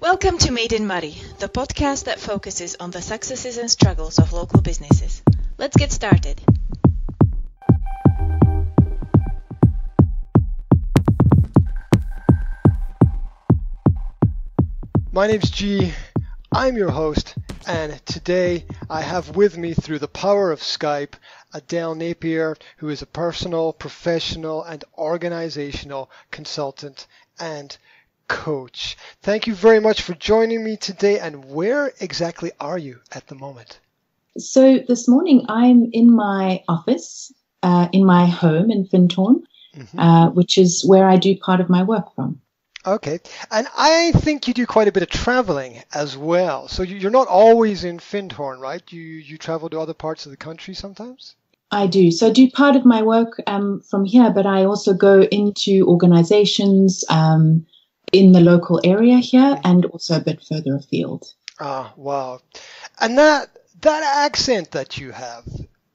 Welcome to Made in Moray, the podcast that focuses on the successes and struggles of local businesses. Let's get started. My name's G. I'm your host, and today I have with me through the power of Skype Adele Napier, who is a personal, professional, and organizational consultant and coach. Thank you very much for joining me today. And where exactly are you at the moment? So this morning I'm in my office, uh, in my home in Findhorn, mm-hmm. uh, which is where I do part of my work from. Okay. And I think you do quite a bit of traveling as well. So you're not always in Findhorn, right? You, you travel to other parts of the country sometimes? I do. So I do part of my work um, from here, but I also go into organizations, um, in the local area here and also a bit further afield. Ah, wow. And that that accent that you have,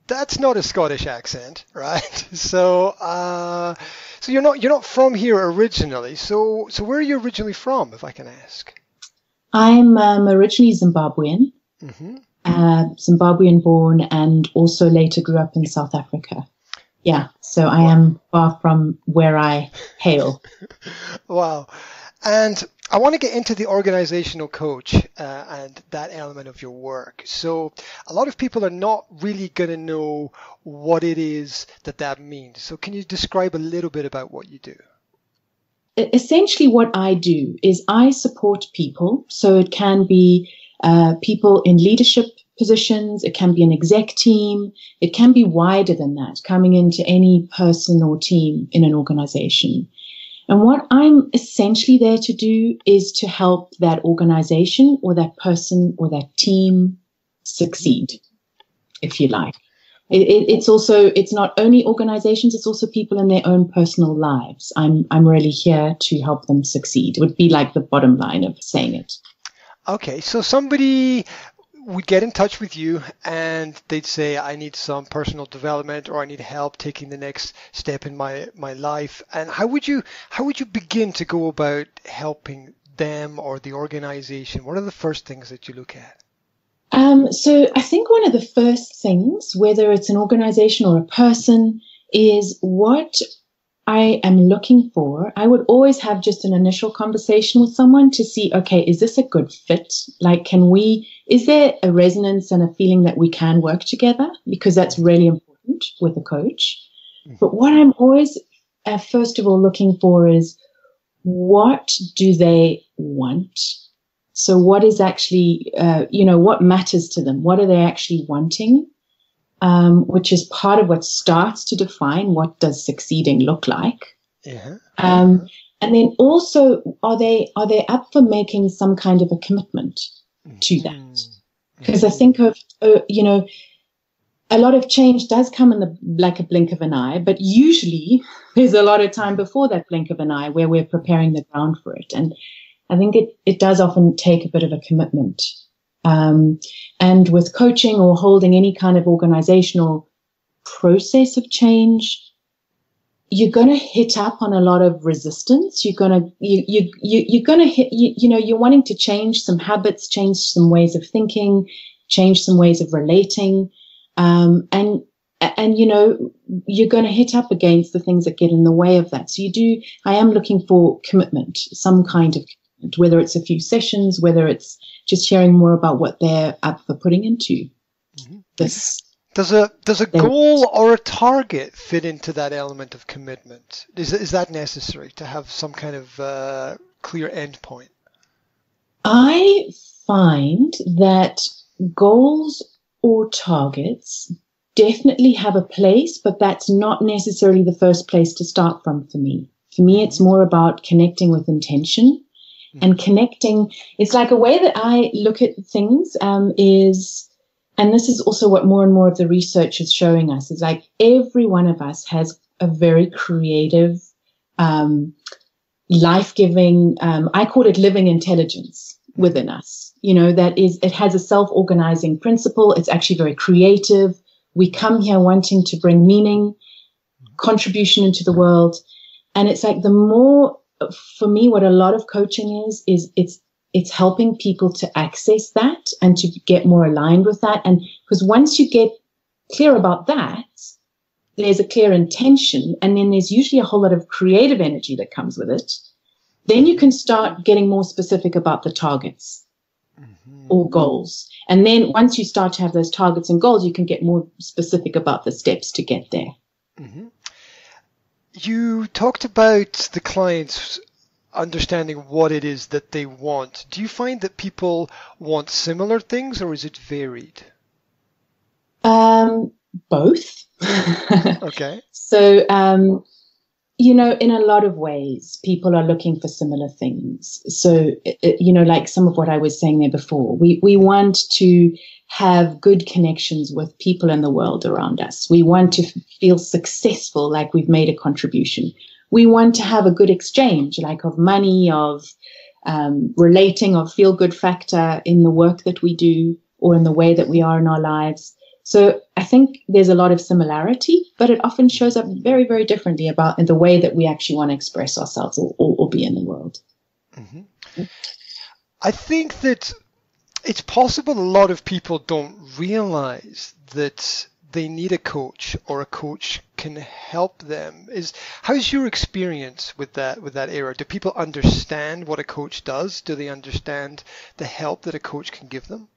that's not a Scottish accent, right? So, uh, so you're not you're not from here originally. So, so where are you originally from, if I can ask? I'm um, originally Zimbabwean, mm-hmm. uh, Zimbabwean born, and also later grew up in South Africa. Yeah, so I am far from where I hail. wow. And I want to get into the organizational coach uh, and that element of your work. So a lot of people are not really going to know what it is that that means. So can you describe a little bit about what you do? Essentially, what I do is I support people. So it can be uh, people in leadership positions, it can be an exec team, it can be wider than that, coming into any person or team in an organization. And what I'm essentially there to do is to help that organization or that person or that team succeed, if you like. It, it, it's also it's not only organizations; it's also people in their own personal lives. I'm I'm really here to help them succeed. It would be like the bottom line of saying it. Okay, so somebody would get in touch with you and they'd say i need some personal development or i need help taking the next step in my my life. And how would you how would you begin to go about helping them or the organization? What are the first things that you look at? Um, so i think one of the first things whether it's an organization or a person is what I am looking for, I would always have just an initial conversation with someone to see, okay, is this a good fit? Like, can we, is there a resonance and a feeling that we can work together? Because that's really important with a coach. Mm-hmm. But what I'm always, uh, first of all, looking for is what do they want? So what is actually, uh, you know, what matters to them? What are they actually wanting? Um, which is part of what starts to define what does succeeding look like. Yeah. Um, and then also, are they are they up for making some kind of a commitment to that? Mm-hmm. Because I think of uh, you know, a lot of change does come in the like a blink of an eye, but usually there's a lot of time before that blink of an eye where we're preparing the ground for it. And I think it, it does often take a bit of a commitment um, and with coaching or holding any kind of organizational process of change, you're going to hit up on a lot of resistance. You're going to, you, you, you, you're going to hit, you, you know, you're wanting to change some habits, change some ways of thinking, change some ways of relating. Um, and, and, you know, you're going to hit up against the things that get in the way of that. So you do, I am looking for commitment, some kind of whether it's a few sessions, whether it's, just sharing more about what they're up for putting into mm-hmm. this. Does a does a goal or a target fit into that element of commitment? Is is that necessary to have some kind of uh, clear endpoint? I find that goals or targets definitely have a place, but that's not necessarily the first place to start from for me. For me, it's more about connecting with intention and connecting. It's like a way that I look at things um, is, and this is also what more and more of the research is showing us, is like every one of us has a very creative, um, life giving, um, I call it living intelligence within us. You know, that is, it has a self organizing principle. It's actually very creative. We come here wanting to bring meaning, contribution into the world. And it's like the more for me, what a lot of coaching is, is it's, it's helping people to access that and to get more aligned with that. And because once you get clear about that, there's a clear intention, and then there's usually a whole lot of creative energy that comes with it. Then you can start getting more specific about the targets mm-hmm. or goals. And then once you start to have those targets and goals, you can get more specific about the steps to get there. Mm-hmm. You talked about the clients understanding what it is that they want. Do you find that people want similar things or is it varied? Um, both. okay. So, um, you know, in a lot of ways, people are looking for similar things. So, you know, like some of what I was saying there before, we, we want to have good connections with people in the world around us. We want to feel successful, like we've made a contribution. We want to have a good exchange, like of money, of um, relating, of feel good factor in the work that we do or in the way that we are in our lives. So I think there's a lot of similarity, but it often shows up very, very differently about in the way that we actually want to express ourselves or, or, or be in the world. Mm-hmm. I think that it's possible a lot of people don't realize that they need a coach or a coach can help them is how's your experience with that with that era do people understand what a coach does do they understand the help that a coach can give them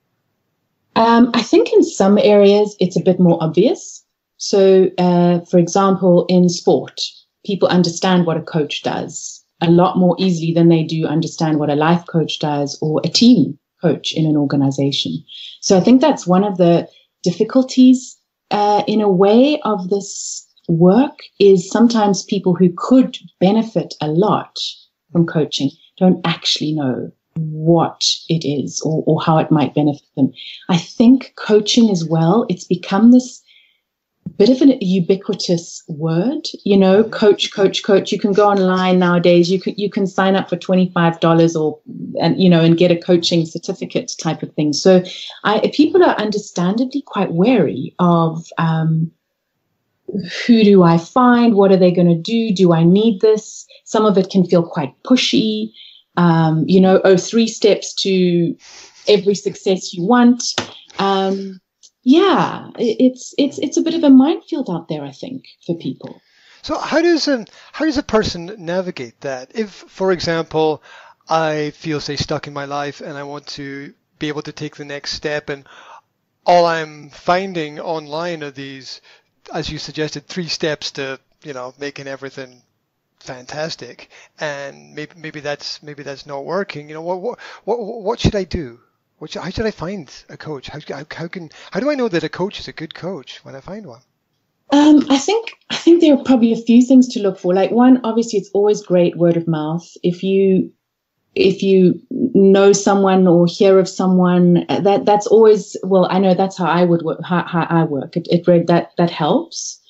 um, I think in some areas it's a bit more obvious. So, uh, for example, in sport, people understand what a coach does a lot more easily than they do understand what a life coach does or a team coach in an organization. So I think that's one of the difficulties uh, in a way of this work is sometimes people who could benefit a lot from coaching don't actually know what it is or, or how it might benefit them. I think coaching as well, it's become this bit of an ubiquitous word, you know, coach, coach, coach. You can go online nowadays. You can you can sign up for twenty five dollars or and you know and get a coaching certificate type of thing. So, I people are understandably quite wary of um, who do I find? What are they going to do? Do I need this? Some of it can feel quite pushy um, you know, oh, three steps to every success you want. Um, yeah, it's it's it's a bit of a minefield out there, I think, for people. So how does how does a person navigate that? If, for example, I feel say stuck in my life and I want to be able to take the next step, and all I'm finding online are these, as you suggested, three steps to you know making everything fantastic, and maybe maybe that's maybe that's not working. You know, what what what, should I do? What should, how should I find a coach? How, how, how can how do I know that a coach is a good coach when I find one? Um, I think I think there are probably a few things to look for. Like one, obviously, it's always great word of mouth. If you if you know someone or hear of someone, that that's always well. I know that's how I would work. How, how I work. It, it that that helps.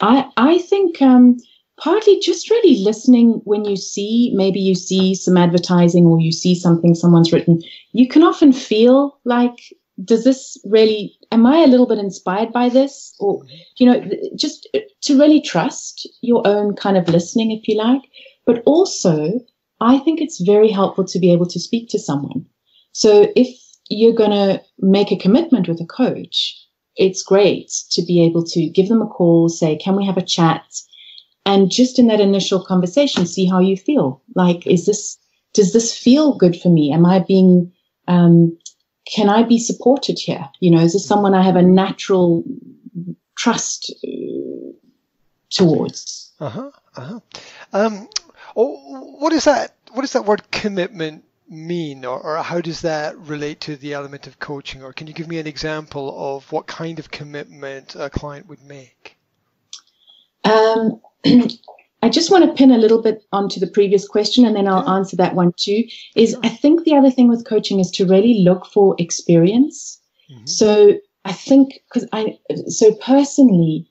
I I think um, partly just really listening when you see maybe you see some advertising or you see something someone's written you can often feel like does this really am i a little bit inspired by this? Or you know just to really trust your own kind of listening if you like. But also i think it's very helpful to be able to speak to someone. So if you're going to make a commitment with a coach it's great to be able to give them a call say can we have a chat and just in that initial conversation see how you feel. Like is this does this feel good for me? Am i being um, can i be supported here? You know is this someone i have a natural trust uh, towards? Uh-huh uh-huh. Um, oh, what is that what does that word commitment mean? Or, or how does that relate to the element of coaching? Or can you give me an example of what kind of commitment a client would make um, I just want to pin a little bit onto the previous question and then I'll answer that one too. Is I think the other thing with coaching is to really look for experience. Mm-hmm. So I think because I so personally,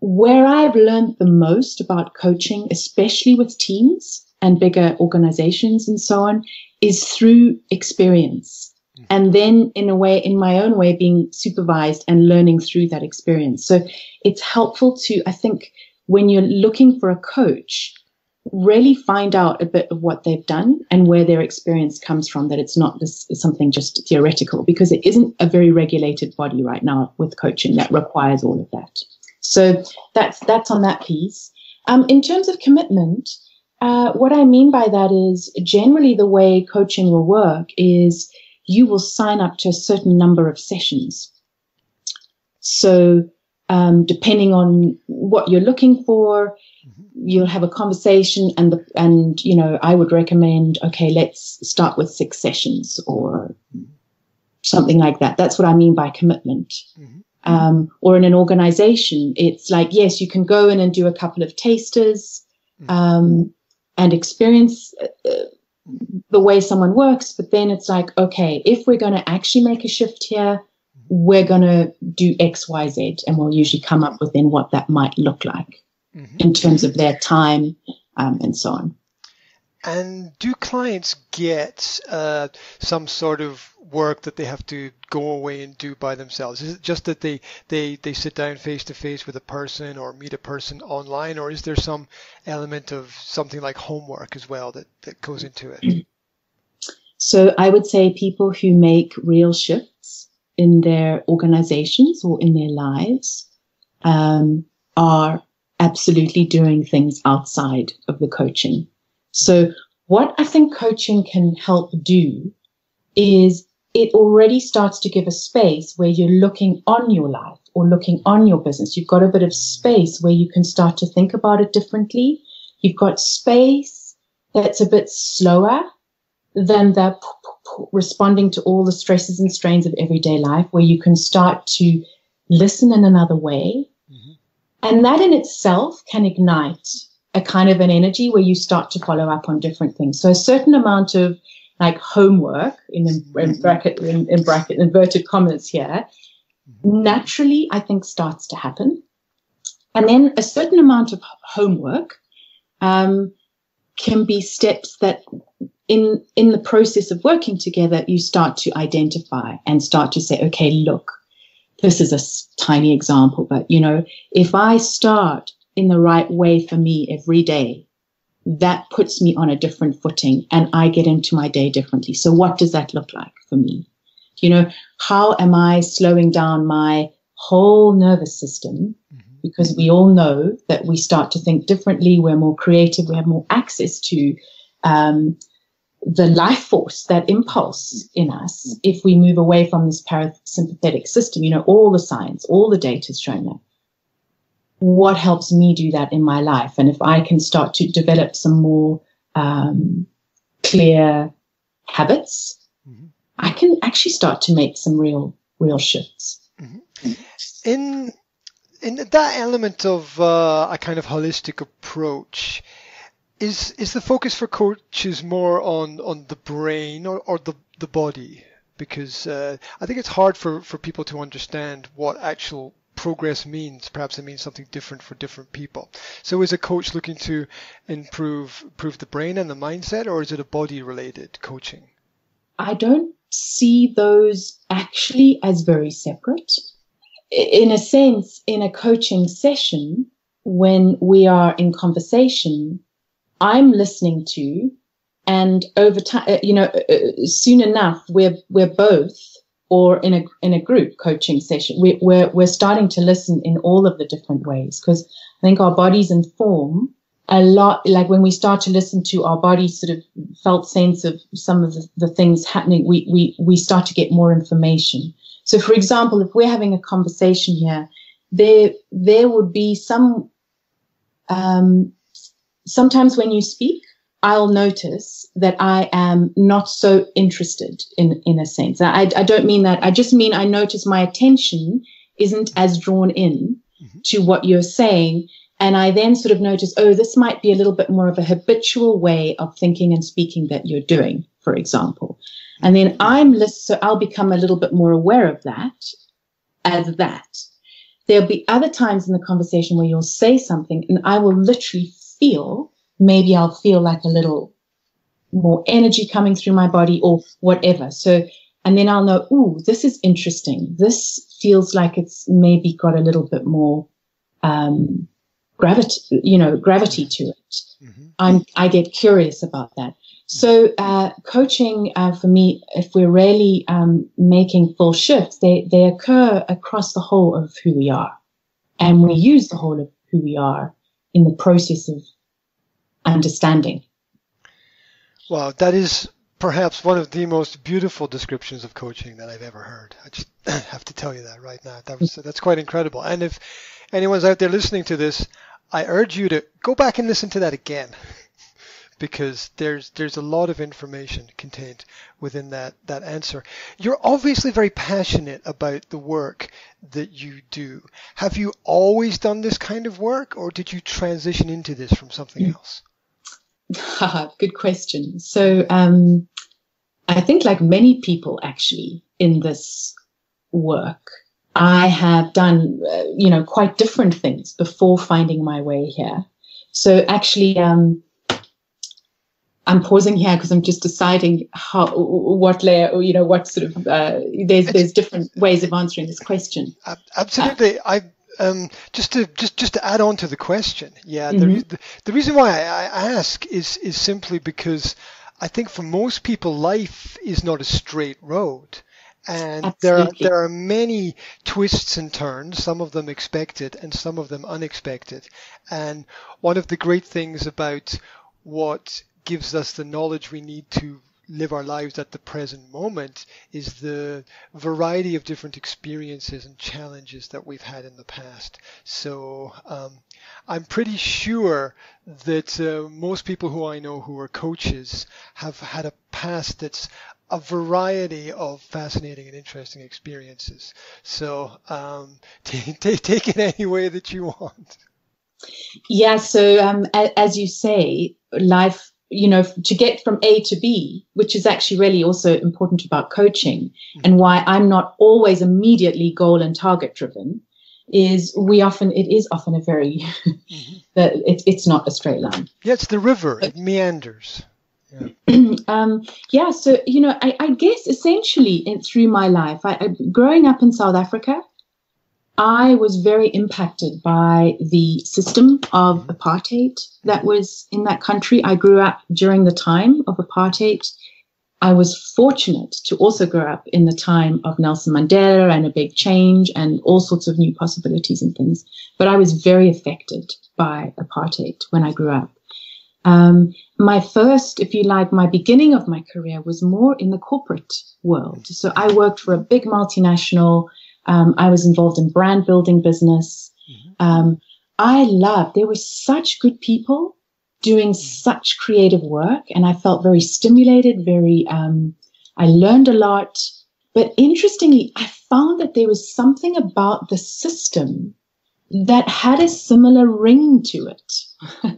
where I've learned the most about coaching, especially with teams and bigger organizations and so on, is through experience. And then in a way, in my own way, being supervised and learning through that experience. So it's helpful to, I think, when you're looking for a coach, really find out a bit of what they've done and where their experience comes from, that it's not this, something just theoretical, because it isn't a very regulated body right now with coaching that requires all of that. So that's that's on that piece. Um, in terms of commitment, uh, what I mean by that is generally the way coaching will work is you will sign up to a certain number of sessions. So um, depending on what you're looking for, mm-hmm. you'll have a conversation, and the, and you know I would recommend okay, let's start with six sessions or something like that. That's what I mean by commitment. Mm-hmm. Um, or in an organization, it's like yes, you can go in and do a couple of tasters mm-hmm. um, and experience. Uh, the way someone works, but then it's like, okay, if we're going to actually make a shift here, we're going to do X, Y, Z, and we'll usually come up with then what that might look like mm-hmm. in terms of their time um, and so on. And do clients get uh, some sort of work that they have to go away and do by themselves? Is it just that they, they, they sit down face to face with a person or meet a person online, or is there some element of something like homework as well that, that goes into it? So I would say people who make real shifts in their organizations or in their lives um, are absolutely doing things outside of the coaching. So what I think coaching can help do is it already starts to give a space where you're looking on your life or looking on your business. You've got a bit of space where you can start to think about it differently. You've got space that's a bit slower than the responding to all the stresses and strains of everyday life, where you can start to listen in another way. Mm-hmm. And that in itself can ignite a kind of an energy where you start to follow up on different things. So a certain amount of like homework in, in bracket in, in bracket inverted commas here naturally I think starts to happen. And then a certain amount of homework um, can be steps that in in the process of working together you start to identify and start to say okay look this is a tiny example but you know if i start in the right way for me every day that puts me on a different footing and i get into my day differently. So what does that look like for me? You know how am i slowing down my whole nervous system? Mm-hmm. because we all know that we start to think differently we're more creative we have more access to um, the life force, that impulse in us, if we move away from this parasympathetic system, you know, all the science, all the data is showing that. What helps me do that in my life? And if I can start to develop some more um, clear habits, mm-hmm. I can actually start to make some real, real shifts. Mm-hmm. In in that element of uh, a kind of holistic approach, is is the focus for coaches more on on the brain or, or the the body? Because uh, I think it's hard for, for people to understand what actual progress means. Perhaps it means something different for different people. So is a coach looking to improve improve the brain and the mindset, or is it a body related coaching? I don't see those actually as very separate. In a sense, in a coaching session, when we are in conversation, I'm listening to, and over time, uh, you know, uh, uh, soon enough, we're we're both or in a in a group coaching session, we, we're we're starting to listen in all of the different ways because I think our bodies inform a lot. Like when we start to listen to our bodies, sort of felt sense of some of the, the things happening, we we we start to get more information. So, for example, if we're having a conversation here, there there would be some um, sometimes when you speak, I'll notice that I am not so interested in, in a sense. I, I don't mean that. I just mean I notice my attention isn't as drawn in mm-hmm. to what you're saying. And I then sort of notice, oh, this might be a little bit more of a habitual way of thinking and speaking that you're doing, for example. And then I'm list, so I'll become a little bit more aware of that as that. There'll be other times in the conversation where you'll say something and I will literally feel, maybe I'll feel like a little more energy coming through my body or whatever. So, and then I'll know, ooh, this is interesting. This feels like it's maybe got a little bit more um, gravity, you know, gravity to it. Mm-hmm. I'm, I get curious about that. So uh, coaching uh, for me, if we're really um, making full shifts, they, they occur across the whole of who we are. And we use the whole of who we are in the process of understanding. Well, that is perhaps one of the most beautiful descriptions of coaching that I've ever heard. I just have to tell you that right now. That was that's quite incredible. And if anyone's out there listening to this, I urge you to go back and listen to that again. because there's there's a lot of information contained within that that answer. You're obviously very passionate about the work that you do. Have you always done this kind of work, or did you transition into this from something mm. else? Good question. So um, I think, like many people, actually in this work, I have done uh, you know quite different things before finding my way here. So actually. Um, I'm pausing here because I'm just deciding how, what layer, you know, what sort of, uh, there's, there's different ways of answering this question. Absolutely. Uh, I, um, just to just just to add on to the question, yeah, mm-hmm. the, the reason why I, I ask is is simply because I think for most people life is not a straight road and Absolutely. there are there are many twists and turns some of them expected and some of them unexpected and one of the great things about what gives us the knowledge we need to live our lives at the present moment is the variety of different experiences and challenges that we've had in the past. So um, I'm pretty sure that uh, most people who I know who are coaches have had a past that's a variety of fascinating and interesting experiences. So um, take, take, take it any way that you want. Yeah, so um, as you say, life you know, to get from A to B, which is actually really also important about coaching mm-hmm. and why I'm not always immediately goal and target driven is we often, it is often a very, mm-hmm. it, it's not a straight line. Yeah, it's the river, but, it meanders. Yeah. um, yeah, so, you know, I, I guess essentially in, through my life, I, I, growing up in South Africa, I was very impacted by the system of apartheid that was in that country. I grew up during the time of apartheid. I was fortunate to also grow up in the time of Nelson Mandela and a big change and all sorts of new possibilities and things. But I was very affected by apartheid when I grew up. Um, my first, if you like, my beginning of my career was more in the corporate world. So I worked for a big multinational um, I was involved in brand building business. Mm-hmm. Um, I loved, there were such good people doing mm-hmm. such creative work, and I felt very stimulated, very, um, I learned a lot. But interestingly, I found that there was something about the system that had a similar ring to it mm-hmm.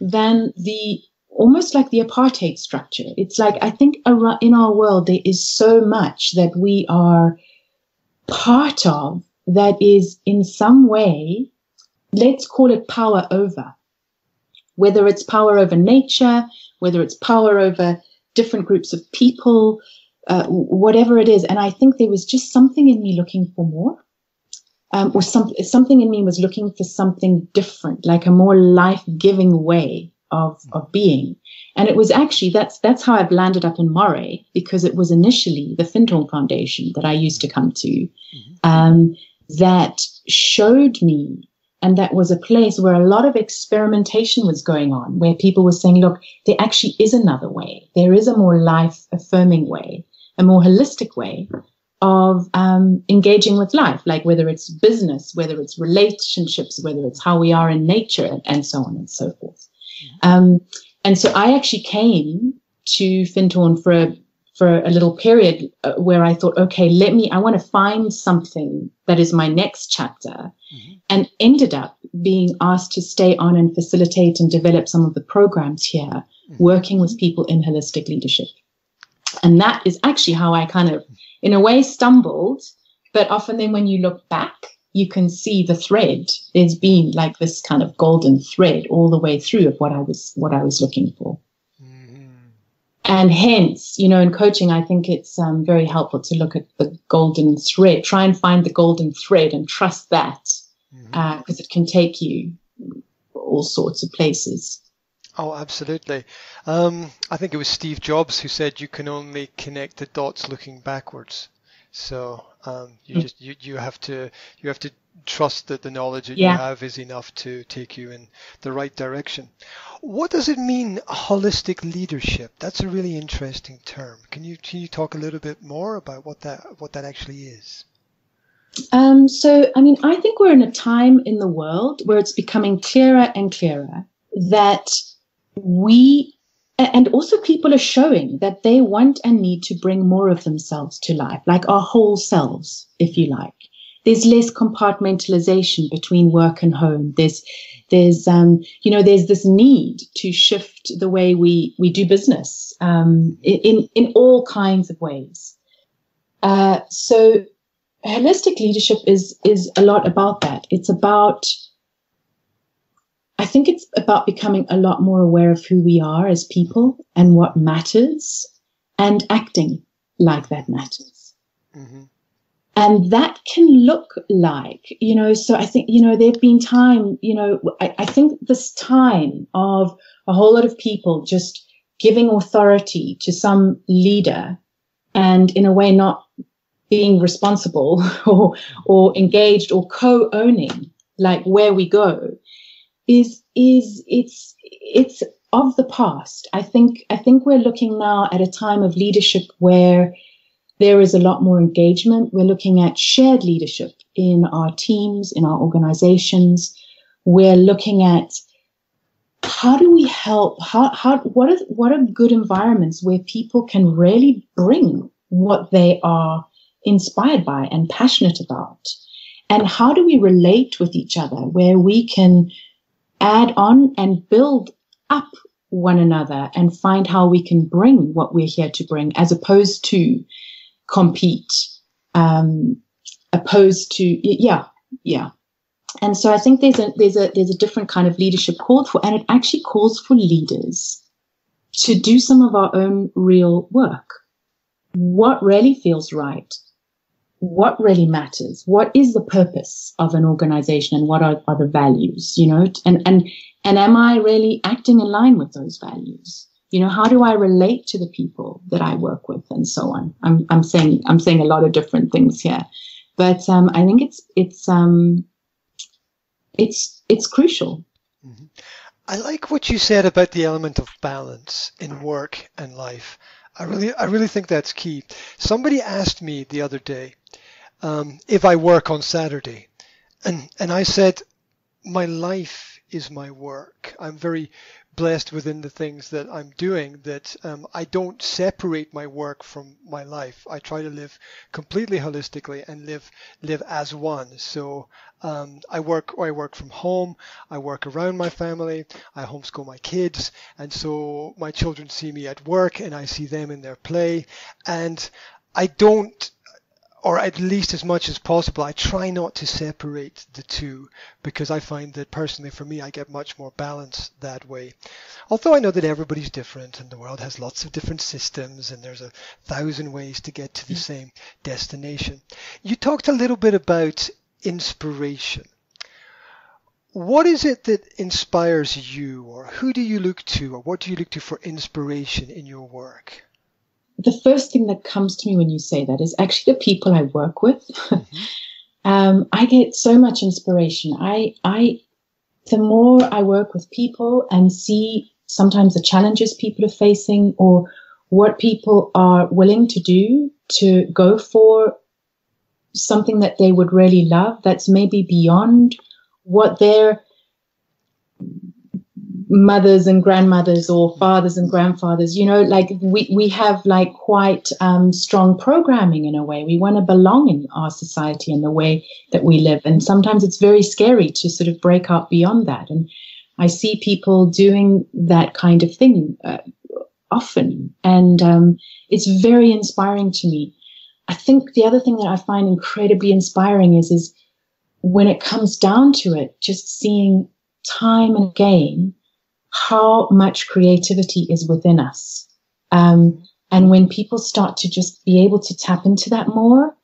than the almost like the apartheid structure. It's like I think in our world there is so much that we are part of that is in some way, let's call it power over. Whether it's power over nature, whether it's power over different groups of people, uh, whatever it is. And I think there was just something in me looking for more. Um, or some, something in me was looking for something different, like a more life-giving way of, of being. And it was actually, that's, that's how I've landed up in Moray because it was initially the Findhorn Foundation that I used to come to, mm-hmm. um, that showed me and that was a place where a lot of experimentation was going on, where people were saying, look, there actually is another way. There is a more life affirming way, a more holistic way of um, engaging with life, like whether it's business, whether it's relationships, whether it's how we are in nature, and so on and so forth. Um, and so I actually came to Findhorn for a, for a little period uh, where I thought, okay, let me, I want to find something that is my next chapter mm-hmm. and ended up being asked to stay on and facilitate and develop some of the programs here, mm-hmm. working with people in holistic leadership. And that is actually how I kind of, in a way, stumbled. But often then when you look back, you can see the thread. There's been like this kind of golden thread all the way through of what I was what I was looking for. Mm-hmm. And hence, you know, in coaching, I think it's um, very helpful to look at the golden thread, try and find the golden thread and trust that because mm-hmm. uh, it can take you all sorts of places. Oh, absolutely. Um, I think it was Steve Jobs who said you can only connect the dots looking backwards. So um, you mm. just you, you have to you have to trust that the knowledge that yeah. you have is enough to take you in the right direction. What does it mean, holistic leadership? That's a really interesting term. Can you can you talk a little bit more about what that what that actually is? Um, so, I mean, I think we're in a time in the world where it's becoming clearer and clearer that we and also people are showing that they want and need to bring more of themselves to life, like our whole selves, if you like. There's less compartmentalization between work and home. There's, there's, um, you know, there's this need to shift the way we, we do business, um, in, in all kinds of ways. Uh, so holistic leadership is, is a lot about that. It's about, I think it's about becoming a lot more aware of who we are as people and what matters and acting like that matters. Mm-hmm. And that can look like, you know, so I think, you know, there've been time, you know, I, I think this time of a whole lot of people just giving authority to some leader and in a way not being responsible or, or engaged or co-owning like where we go is is it's it's of the past. I think I think we're looking now at a time of leadership where there is a lot more engagement. We're looking at shared leadership in our teams, in our organizations. We're looking at how do we help? How, how, what are, what are good environments where people can really bring what they are inspired by and passionate about? And how do we relate with each other where we can add on and build up one another and find how we can bring what we're here to bring as opposed to compete um, opposed to yeah yeah. And so i think there's a there's a there's a different kind of leadership called for and it actually calls for leaders to do some of our own real work. What really feels right what really matters? What is the purpose of an organization and what are, are the values you know? And and and am i really acting in line with those values? You know how do i relate to the people that i work with and so on? I'm i'm saying i'm saying a lot of different things here. But um, i think it's it's um it's it's crucial. Mm-hmm. i like what you said about the element of balance in work and life I really, I really think that's key. Somebody asked me the other day um, if I work on Saturday, and and I said my life is my work. I'm very blessed within the things that I'm doing that um, I don't separate my work from my life. I try to live completely holistically and live live as one. So um, I work I work from home. I work around my family. I homeschool my kids, and so my children see me at work and I see them in their play, and I don't or at least as much as possible, I try not to separate the two because I find that personally for me, I get much more balance that way. Although I know that everybody's different and the world has lots of different systems and there's a thousand ways to get to the hmm. same destination. You talked a little bit about inspiration. What is it that inspires you or who do you look to or what do you look to for inspiration in your work? The first thing that comes to me when you say that is actually the people I work with. Um, I get so much inspiration. I, I, the more I work with people and see sometimes the challenges people are facing or what people are willing to do to go for something that they would really love that's maybe beyond what their mothers and grandmothers or fathers and grandfathers you know like we, we have like quite um, strong programming in a way. We want to belong in our society and the way that we live. And sometimes it's very scary to sort of break out beyond that. And i see people doing that kind of thing uh, often. And um, it's very inspiring to me. I think the other thing that i find incredibly inspiring is is when it comes down to it just seeing time and again how much creativity is within us. Um, and when people start to just be able to tap into that more,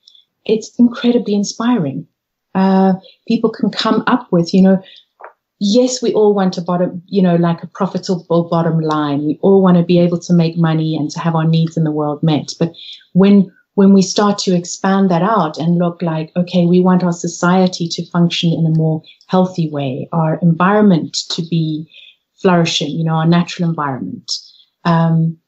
it's incredibly inspiring. Uh, people can come up with, you know, yes, we all want a bottom, you know, like a profitable bottom line. We all want to be able to make money and to have our needs in the world met. But when when we start to expand that out and look like, okay, we want our society to function in a more healthy way, our environment to be flourishing, you know, our natural environment. Um,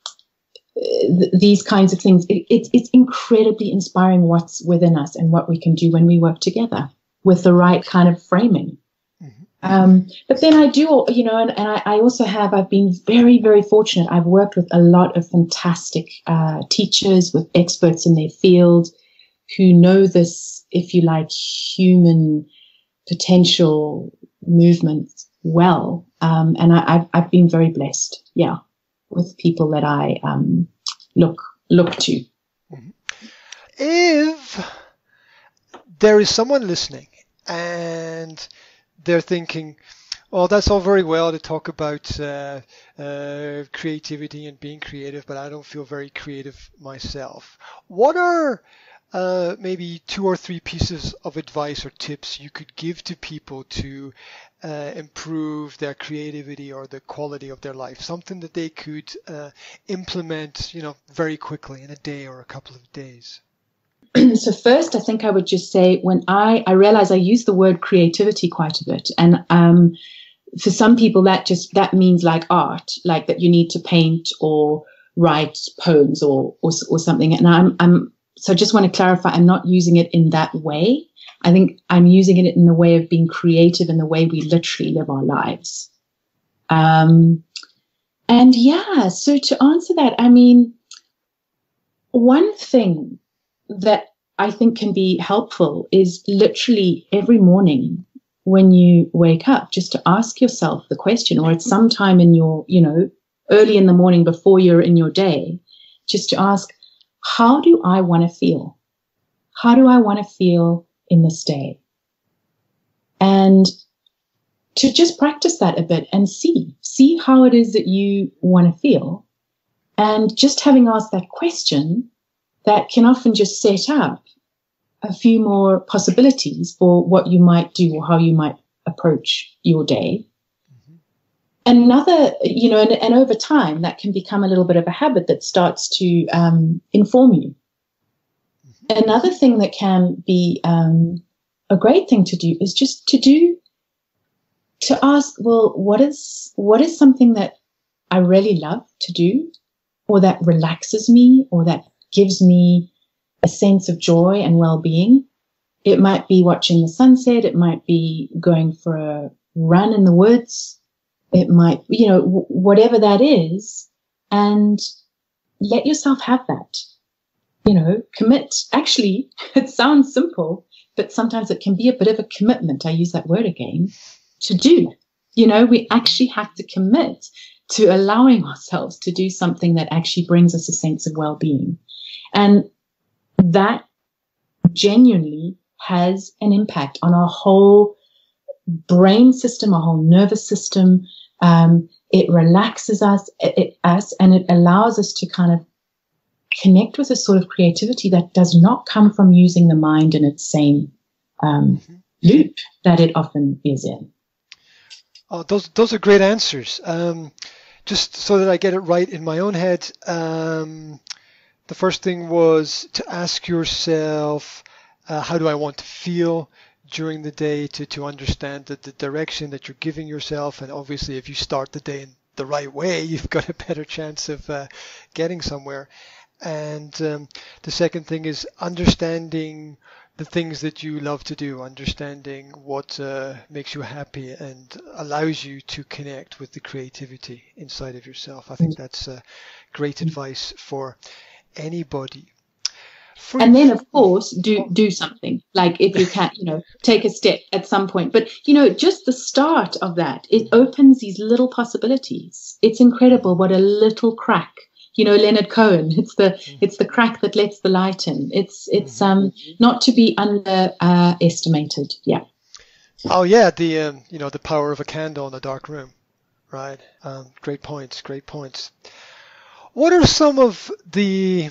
th- these kinds of things. It, it, it's incredibly inspiring what's within us and what we can do when we work together with the right kind of framing. Um, but then I do, you know, and, and I, I, also have, I've been very, very fortunate. I've worked with a lot of fantastic uh, teachers, with experts in their field who know this, if you like, human potential movement well. Um, and I, have I've been very blessed, yeah, with people that I um, look look to. If there is someone listening and they're thinking, well, that's all very well to talk about uh, uh, creativity and being creative, but I don't feel very creative myself. What are uh, maybe two or three pieces of advice or tips you could give to people to uh, improve their creativity or the quality of their life? Something that they could uh, implement, you know, very quickly in a day or a couple of days. so first, I think I would just say when I I realize I use the word creativity quite a bit, and um, for some people that just that means like art, like that you need to paint or write poems or or, or something. And I'm I'm so I just want to clarify, I'm not using it in that way. I think I'm using it in the way of being creative in the way we literally live our lives. Um, and yeah, so to answer that, I mean, one thing that I think can be helpful is literally every morning when you wake up, just to ask yourself the question, or at some time in your, you know, early in the morning before you're in your day, just to ask, how do I want to feel? How do I want to feel in this day? And to just practice that a bit and see, see how it is that you want to feel. And just having asked that question, that can often just set up a few more possibilities for what you might do or how you might approach your day. Another, you know, and, and, over time, that can become a little bit of a habit that starts to um, inform you. Mm-hmm. Another thing that can be um, a great thing to do is just to do, to ask, well, what is what is something that I really love to do, or that relaxes me, or that gives me a sense of joy and well-being. It might be watching the sunset. It might be going for a run in the woods. It might, you know, w- whatever that is. And let yourself have that. You know, commit. Actually, it sounds simple, but sometimes it can be a bit of a commitment. I use that word again to do. You know, we actually have to commit to allowing ourselves to do something that actually brings us a sense of well-being. And that genuinely has an impact on our whole brain system, our whole nervous system. Um, it relaxes us, it, us, and it allows us to kind of connect with a sort of creativity that does not come from using the mind in its same um, mm-hmm. loop that it often is in. Oh, those those are great answers. Um, just so that I get it right in my own head, um, the first thing was to ask yourself, uh, how do I want to feel during the day to, to understand that the direction that you're giving yourself. And obviously, if you start the day in the right way, you've got a better chance of uh, getting somewhere. And um, the second thing is understanding the things that you love to do, understanding what uh, makes you happy and allows you to connect with the creativity inside of yourself. I think that's uh, great advice for anybody. For and then of course do do something. Like if you can you know take a step at some point. But you know just the start of that it opens these little possibilities. It's incredible what a little crack you know leonard cohen it's the it's the crack that lets the light in. It's it's um not to be underestimated. Uh, yeah. Oh yeah the um, you know the power of a candle in a dark room right? Um, great points great points. What are some of the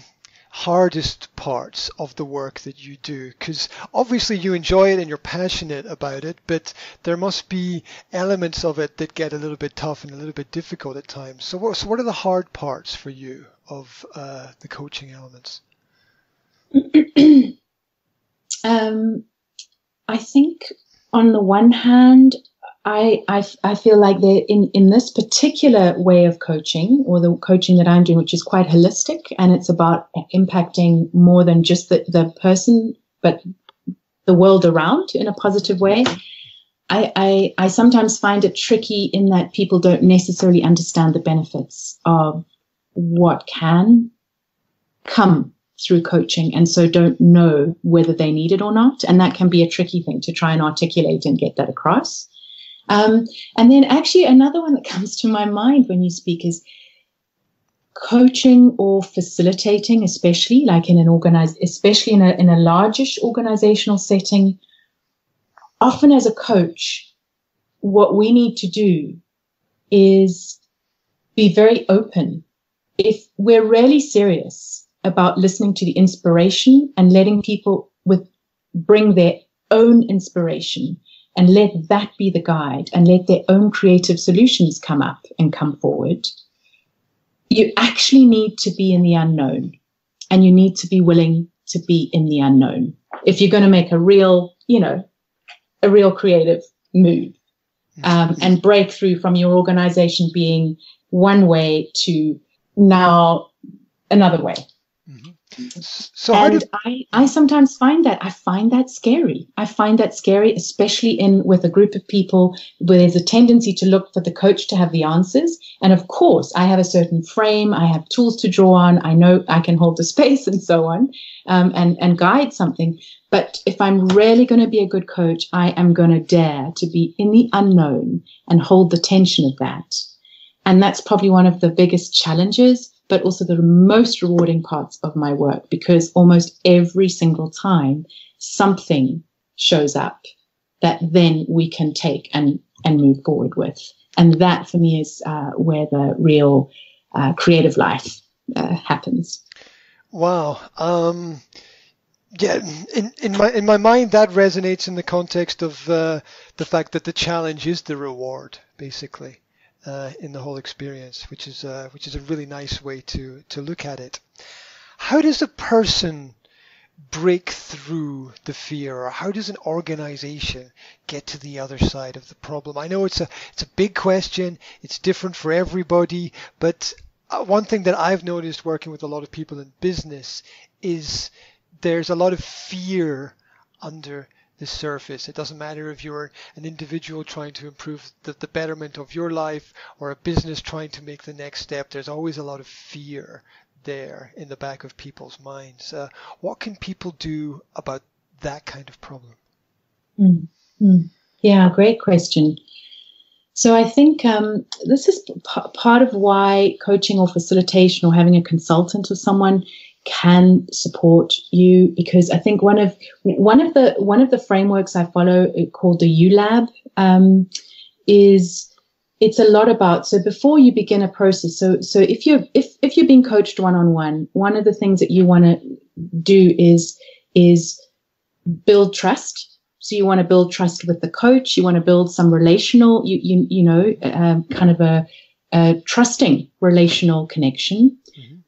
hardest parts of the work that you do? Because obviously you enjoy it and you're passionate about it, but there must be elements of it that get a little bit tough and a little bit difficult at times. So what, so what are the hard parts for you of uh, the coaching elements? um, I think on the one hand, I, I, I feel like in, in this particular way of coaching or the coaching that I'm doing, which is quite holistic and it's about impacting more than just the, the person, but the world around in a positive way. I, I, I sometimes find it tricky in that people don't necessarily understand the benefits of what can come through coaching and so don't know whether they need it or not. And that can be a tricky thing to try and articulate and get that across. Um, and then actually another one that comes to my mind when you speak is coaching or facilitating, especially like in an organized, especially in a, in a largish organizational setting. Often as a coach, what we need to do is be very open. If we're really serious about listening to the inspiration and letting people with bring their own inspiration and let that be the guide and let their own creative solutions come up and come forward. You actually need to be in the unknown and you need to be willing to be in the unknown if you're going to make a real, you know, a real creative move um, and break through from your organization being one way to now another way. So and did- I, I sometimes find that I find that scary. I find that scary, especially in with a group of people where there's a tendency to look for the coach to have the answers. And of course, I have a certain frame. I have tools to draw on. I know I can hold the space and so on, um, and and guide something. But if I'm really going to be a good coach, I am going to dare to be in the unknown and hold the tension of that. And that's probably one of the biggest challenges but also the most rewarding parts of my work because almost every single time something shows up that then we can take and, and move forward with. And that for me is uh, where the real uh, creative life uh, happens. Wow. Um, yeah, in, in my in my mind, that resonates in the context of uh, the fact that the challenge is the reward, basically uh, in the whole experience, which is uh, which is a really nice way to to look at it. How does a person break through the fear, or how does an organization get to the other side of the problem? I know it's a it's a big question. It's different for everybody, but uh, one thing that I've noticed working with a lot of people in business is there's a lot of fear under the surface. It doesn't matter if you're an individual trying to improve the, the betterment of your life or a business trying to make the next step. There's always a lot of fear there in the back of people's minds. Uh, what can people do about that kind of problem? Mm-hmm. Yeah, great question. So I think um, this is p- part of why coaching or facilitation or having a consultant or someone can support you because I think one of one of the one of the frameworks I follow called the ULAB um, is it's a lot about so before you begin a process so so if you're if if you're being coached one on one one of the things that you want to do is is build trust. So you want to build trust with the coach you want to build some relational you you, you know uh, kind of a, a trusting relational connection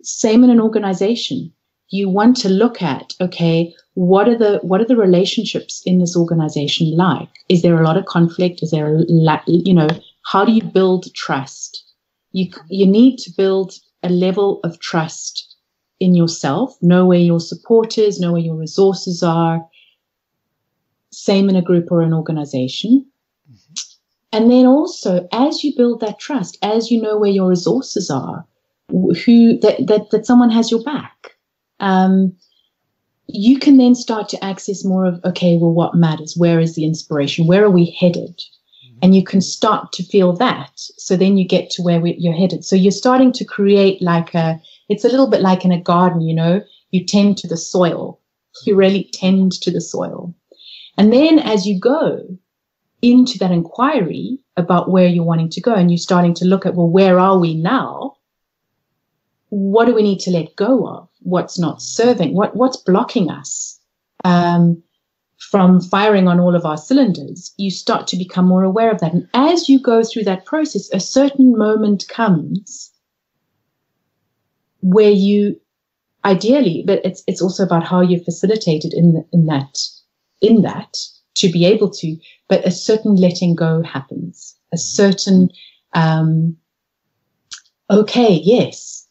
same in an organization. You want to look at, okay, what are the what are the relationships in this organization like? Is there a lot of conflict? Is there a you know, how do you build trust? You you need to build a level of trust in yourself, know where your support is, know where your resources are. Same in a group or an organization. Mm-hmm. And then also, as you build that trust, as you know where your resources are, who that, that, that someone has your back. Um, you can then start to access more of, okay, well, what matters? Where is the inspiration? Where are we headed? Mm-hmm. And you can start to feel that. So then you get to where we, you're headed. So you're starting to create like a, it's a little bit like in a garden, you know, you tend to the soil. You really tend to the soil. And then as you go into that inquiry about where you're wanting to go and you're starting to look at, well, where are we now? What do we need to let go of? what's not serving, what what's blocking us um, from firing on all of our cylinders, you start to become more aware of that. And as you go through that process, a certain moment comes where you ideally, but it's it's also about how you're facilitated in the, in that in that to be able to, but a certain letting go happens, a certain um, okay, yes,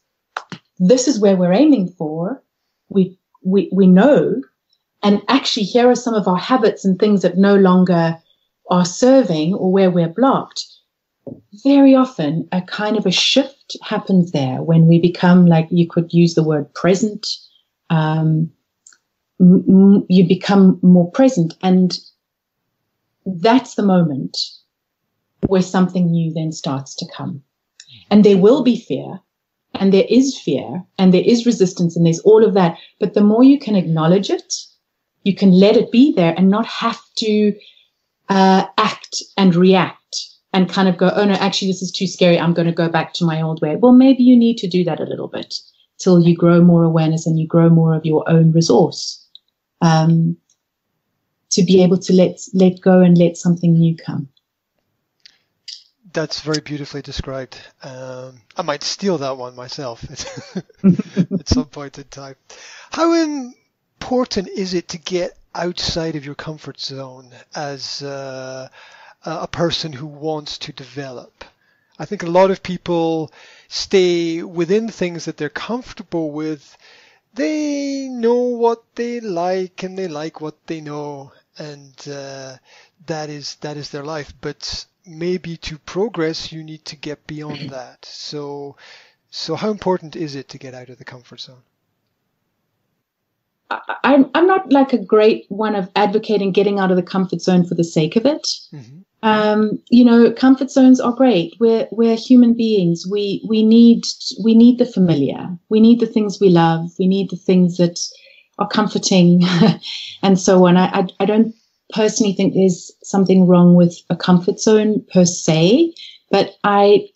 this is where we're aiming for. We we we know, and actually, here are some of our habits and things that no longer are serving or where we're blocked. Very often a kind of a shift happens there when we become like you could use the word present. Um, m- you become more present. And that's the moment where something new then starts to come. And there will be fear and there is fear and there is resistance and there's all of that but the more you can acknowledge it you can let it be there and not have to uh, act and react and kind of go, oh no, actually, this is too scary. I'm going to go back to my old way. Well, maybe you need to do that a little bit till you grow more awareness and you grow more of your own resource um, to be able to let let go and let something new come. That's very beautifully described. Um, I might steal that one myself at some point in time. How important is it to get outside of your comfort zone as uh, a person who wants to develop. I think a lot of people stay within things that they're comfortable with. They know what they like and they like what they know, and uh, that is that is their life. But maybe to progress, you need to get beyond that. So, so how important is it to get out of the comfort zone? I'm I'm not like a great one of advocating getting out of the comfort zone for the sake of it. Mm-hmm. Um, you know, comfort zones are great. We're we're human beings. We we need we need the familiar. We need the things we love. We need the things that are comforting, and so on. I, I I don't personally think there's something wrong with a comfort zone per se, but I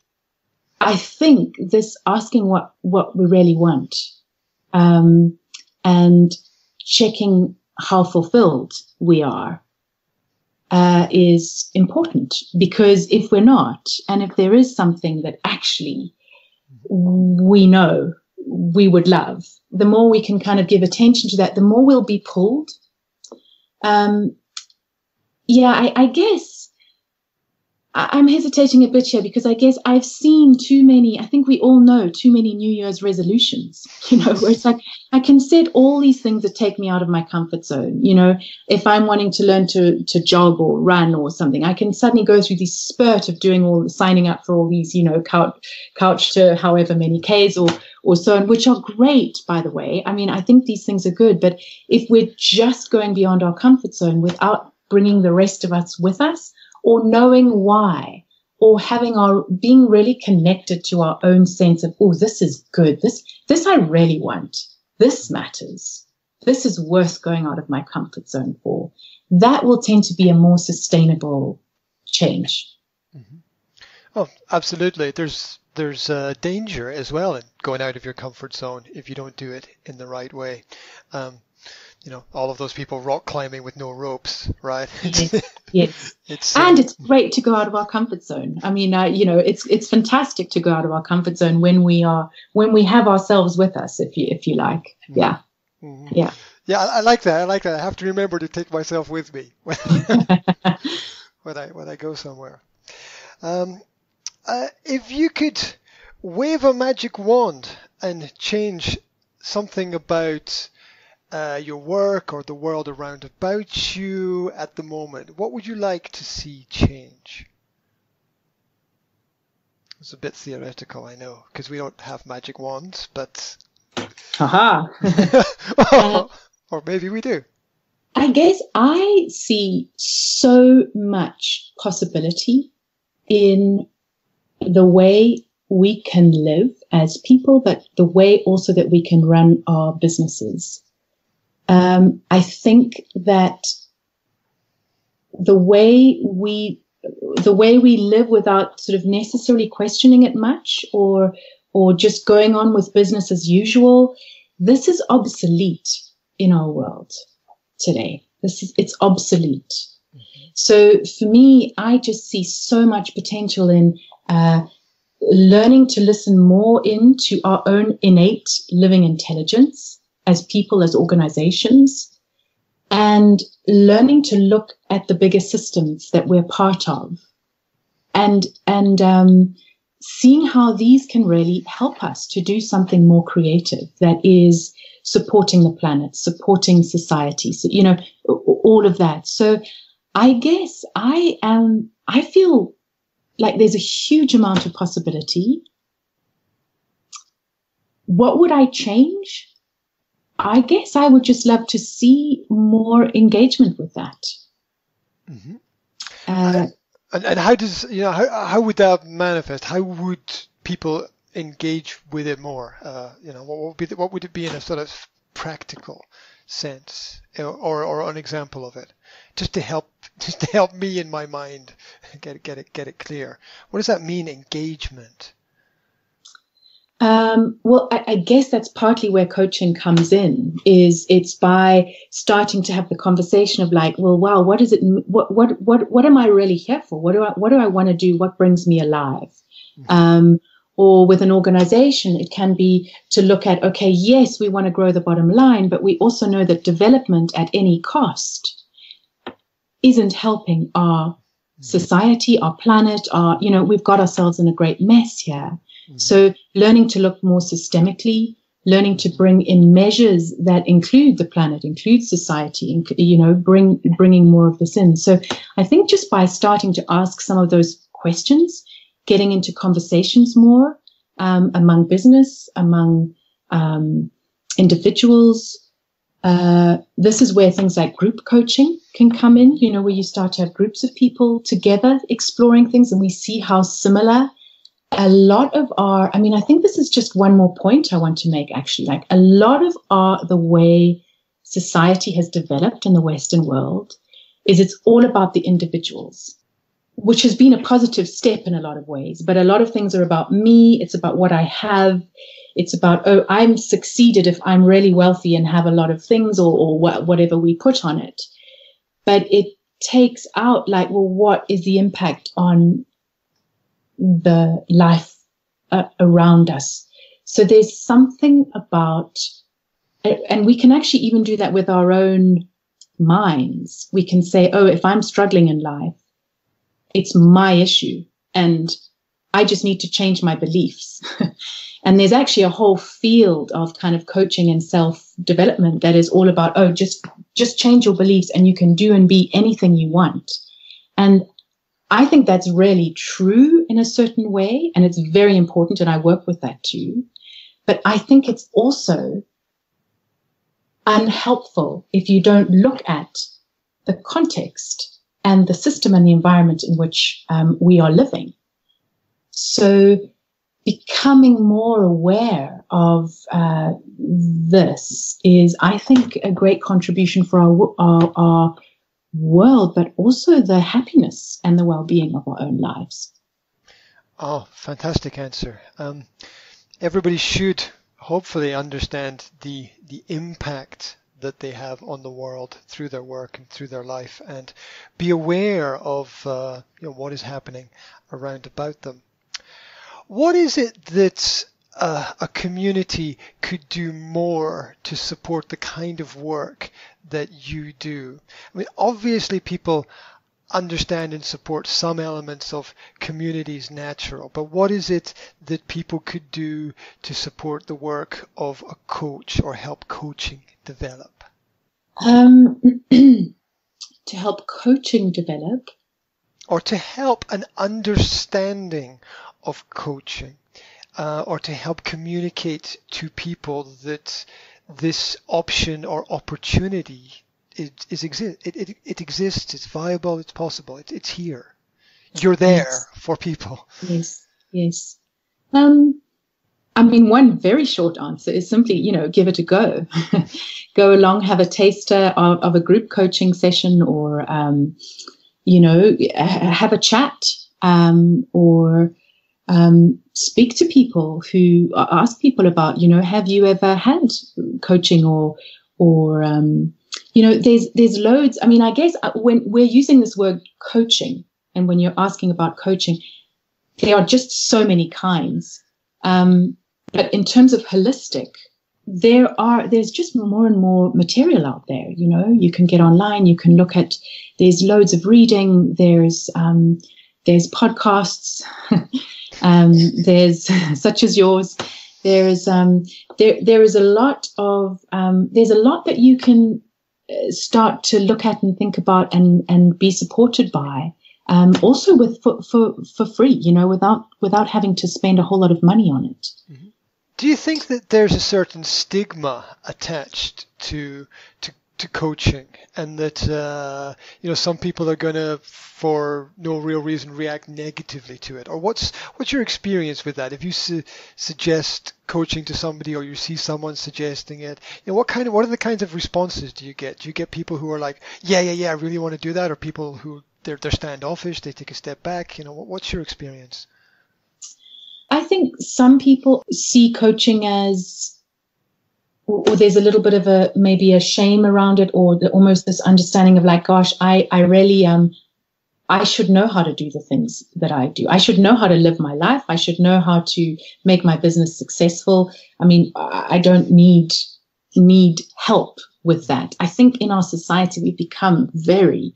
I think this asking what what we really want, um, and checking how fulfilled we are uh, is important because if we're not, and if there is something that actually we know we would love, the more we can kind of give attention to that, the more we'll be pulled. Um, yeah, I, I guess I'm hesitating a bit here because I guess I've seen too many, I think we all know too many New Year's resolutions, you know, where it's like I can set all these things that take me out of my comfort zone. You know, if I'm wanting to learn to, to jog or run or something, I can suddenly go through this spurt of doing all signing up for all these, you know, couch, couch to however many Ks or, or so on, which are great, by the way. I mean, I think these things are good, but if we're just going beyond our comfort zone without bringing the rest of us with us, or knowing why or having our being really connected to our own sense of oh this is good. This this i really want. This matters. This is worth going out of my comfort zone for. That will tend to be a more sustainable change. Mm-hmm. oh absolutely. There's there's a danger as well in going out of your comfort zone if you don't do it in the right way. Um, you know all of those people rock climbing with no ropes, right? yes, yes. it's, and uh, it's great to go out of our comfort zone. I mean, uh, you know, it's it's fantastic to go out of our comfort zone when we are when we have ourselves with us, if you if you like. Mm-hmm. Yeah, mm-hmm. yeah. Yeah, I, I, like that. I like that. I have to remember to take myself with me when, when I when I go somewhere. Um, uh, if you could wave a magic wand and change something about uh, your work or the world around about you at the moment? What would you like to see change? It's a bit theoretical, I know, because we don't have magic wands, but. Haha! uh, or maybe we do. I guess I see so much possibility in the way we can live as people, but the way also that we can run our businesses. Um, I think that the way we the way we live without sort of necessarily questioning it much or or just going on with business as usual this is obsolete in our world today. This is it's obsolete. Mm-hmm. So for me, I just see so much potential in uh, learning to listen more into our own innate living intelligence as people, as organizations, and learning to look at the bigger systems that we're part of, and and um, seeing how these can really help us to do something more creative that is supporting the planet, supporting society, so, you know, all of that. So I guess I am, I feel like there's a huge amount of possibility. What would I change? I guess I would just love to see more engagement with that. Mm-hmm. Uh, and, and how does you know how how would that manifest? How would people engage with it more? Uh, you know, what would be the, what would it be in a sort of practical sense, or or an example of it, just to help just to help me in my mind get it get it get it clear. What does that mean? Engagement. Um, well, I, I, guess that's partly where coaching comes in. Is it's by starting to have the conversation of like, well, wow, what is it? What what what what am I really here for? What do I what do I want to do? What brings me alive? Mm-hmm. Um, or with an organization, it can be to look at, okay, yes, we want to grow the bottom line, but we also know that development at any cost isn't helping our mm-hmm. society, our planet, our, you know, we've got ourselves in a great mess here. Mm-hmm. So learning to look more systemically, learning to bring in measures that include the planet, include society, you know, bring bringing more of this in. So I think just by starting to ask some of those questions, getting into conversations more um, among business, among um, individuals. Uh, this is where things like group coaching can come in, you know, where you start to have groups of people together exploring things and we see how similar a lot of our, I mean, I think this is just one more point I want to make actually. Like a lot of our, the way society has developed in the Western world is it's all about the individuals, which has been a positive step in a lot of ways. But a lot of things are about me. It's about what I have. It's about, oh, I'm succeeded if I'm really wealthy and have a lot of things or, or wh- whatever we put on it. But it takes out like, well, what is the impact on the life uh, around us. So there's something about, and we can actually even do that with our own minds. We can say, oh, if I'm struggling in life, it's my issue and I just need to change my beliefs. and there's actually a whole field of kind of coaching and self development that is all about, oh, just, just change your beliefs and you can do and be anything you want. And I think that's really true in a certain way, and it's very important, and I work with that too. But I think it's also unhelpful if you don't look at the context and the system and the environment in which um, we are living. So, becoming more aware of uh, this is, I think, a great contribution for our, our, our world, but also the happiness and the well being of our own lives. Oh, fantastic answer. Um, everybody should hopefully understand the the impact that they have on the world through their work and through their life, and be aware of uh, you know what is happening around about them. What is it that uh, a community could do more to support the kind of work that you do? I mean, obviously, people understand and support some elements of communities natural, but what is it that people could do to support the work of a coach or help coaching develop? Um, to help coaching develop? Or to help an understanding of coaching, uh, or to help communicate to people that this option or opportunity it is exist it, it, it exists it's viable it's possible it, it's here. You're there yes. for people. Yes yes. Um i mean one very short answer is simply you know give it a go. Go along have a taster of, of a group coaching session or um you know have a chat um or um, speak to people who ask people about, you know, have you ever had coaching or, or, um, you know, there's, there's loads. I mean, I guess uh, when we're using this word coaching and when you're asking about coaching, there are just so many kinds. Um, but in terms of holistic, there are there's just more and more material out there. You know, you can get online, you can look at. There's loads of reading. There's um, there's podcasts. um, there's such as yours. There's um, there there is a lot of um, there's a lot that you can uh, start to look at and think about and and be supported by. Um, also with for, for for free, you know, without without having to spend a whole lot of money on it. Mm-hmm. Do you think that there's a certain stigma attached to to, to coaching, and that uh, you know some people are going to, for no real reason, react negatively to it? Or what's what's your experience with that? If you su- suggest coaching to somebody, or you see someone suggesting it, you know, what kind of what are the kinds of responses do you get? Do you get people who are like, yeah, yeah, yeah, I really want to do that, or people who they're they're standoffish, they take a step back? You know, what, what's your experience? I think some people see coaching as, or, there's a little bit of a maybe a shame around it, or the, almost this understanding of like, gosh, I I really um, I should know how to do the things that I do. I should know how to live my life. I should know how to make my business successful. I mean, I don't need need help with that. I think in our society we've become very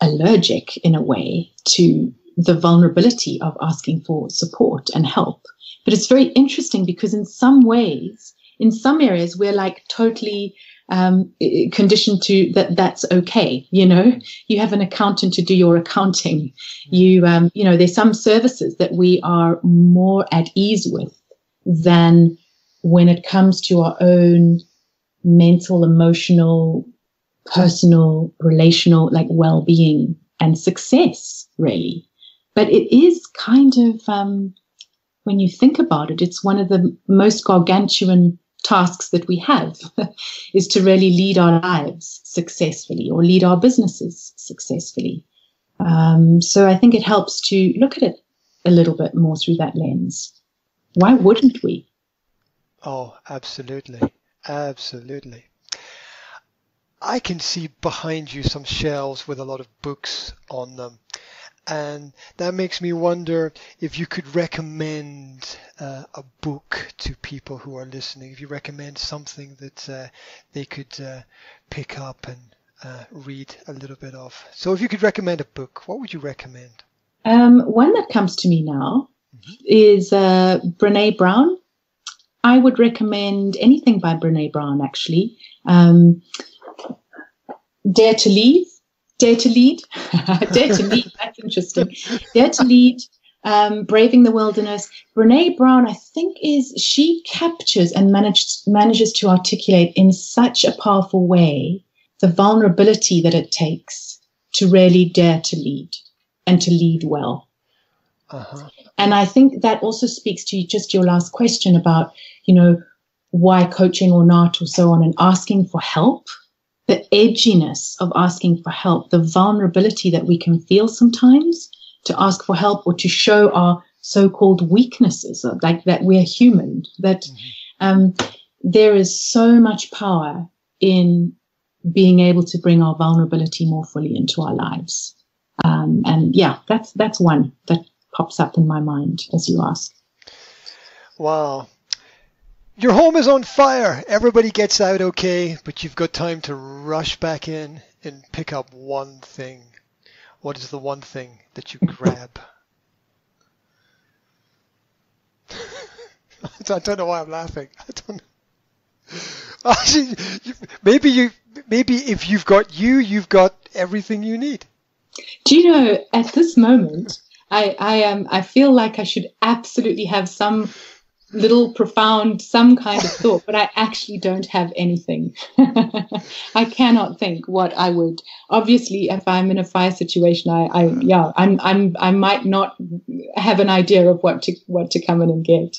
allergic in a way to the vulnerability of asking for support and help. But it's very interesting because in some ways, in some areas, we're like totally um, conditioned to that that's okay. You know, you have an accountant to do your accounting. You, um, you know, there's some services that we are more at ease with than when it comes to our own mental, emotional, personal, relational, like well-being and success, really. But it is kind of, um, when you think about it, it's one of the most gargantuan tasks that we have is to really lead our lives successfully or lead our businesses successfully. Um, so I think it helps to look at it a little bit more through that lens. Why wouldn't we? Oh, absolutely. Absolutely. I can see behind you some shelves with a lot of books on them. And that makes me wonder if you could recommend uh, a book to people who are listening. If you recommend something that uh, they could uh, pick up and uh, read a little bit of. So, if you could recommend a book, what would you recommend? Um, one that comes to me now mm-hmm. is uh, Brene Brown. I would recommend anything by Brene Brown, actually. Um, Dare to Lead Dare to Lead. Dare to Lead. That's interesting. Dare to Lead. Um, Braving the Wilderness. Brene Brown, I think, is she captures and manages manages to articulate in such a powerful way the vulnerability that it takes to really dare to lead and to lead well. Uh-huh. And I think that also speaks to just your last question about, you know, why coaching or not, or so on, and asking for help the edginess of asking for help, the vulnerability that we can feel sometimes to ask for help or to show our so-called weaknesses, like that we're human, that mm-hmm. um, there is so much power in being able to bring our vulnerability more fully into our lives. Um, and yeah, that's that's one that pops up in my mind as you ask. Wow, your home is on fire. Everybody gets out okay, but you've got time to rush back in and pick up one thing. What is the one thing that you grab? I don't know why I'm laughing. I don't know. maybe you, maybe if you've got you, you've got everything you need. Do you know at this moment, I I am um, I feel like I should absolutely have some little profound some kind of thought but i actually don't have anything. I cannot think what i would. Obviously if i'm in a fire situation i, I mm. yeah I'm, I'm i might not have an idea of what to what to come in and get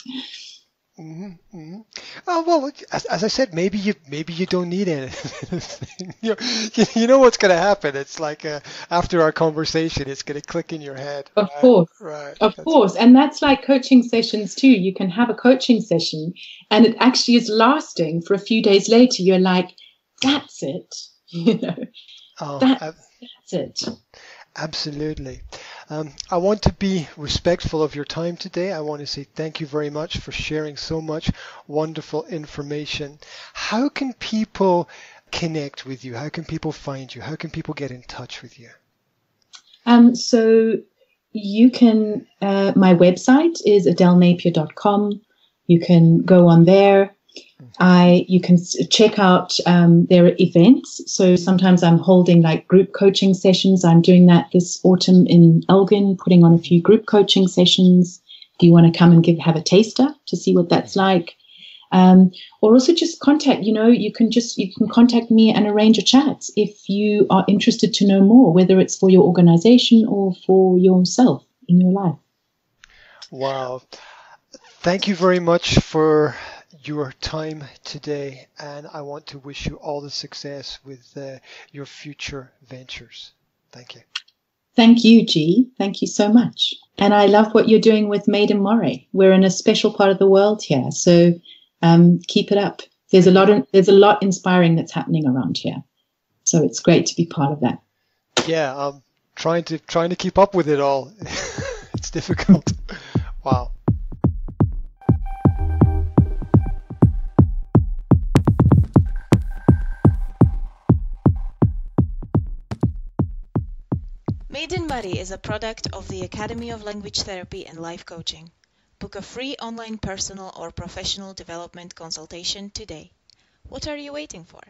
Mm-hmm, mm-hmm. Oh well, as, as, I said, maybe you maybe you don't need anything. you, know, you know what's going to happen. It's like uh, after our conversation, it's going to click in your head. Of right? course, right? Of that's course, and that's like coaching sessions too. You can have a coaching session, and it actually is lasting for a few days later. You're like, "That's it," you know. Oh, that, that's it. Absolutely. Um, I want to be respectful of your time today. I want to say thank you very much for sharing so much wonderful information. How can people connect with you? How can people find you? How can people get in touch with you? Um, so you can, uh, my website is adelenapier.com. You can go on there. I you can check out um, their events. So sometimes I'm holding like group coaching sessions. I'm doing that this autumn in Elgin, putting on a few group coaching sessions. Do you want to come and give have a taster to see what that's like? Um, or also just contact. You know, you can just you can contact me and arrange a chat if you are interested to know more, whether it's for your organization or for yourself in your life. Wow. Thank you very much for your time today, and I want to wish you all the success with uh, your future ventures. Thank you. Thank you, G. Thank you so much. And I love what you're doing with Made in Moray. We're in a special part of the world here, so um, keep it up. There's a lot. Of, there's a lot inspiring that's happening around here, so it's great to be part of that. Yeah, I'm trying to trying to keep up with it all. it's difficult. Wow. Made in Moray is a product of the Academy of Language Therapy and Life Coaching. Book a free online personal or professional development consultation today. What are you waiting for?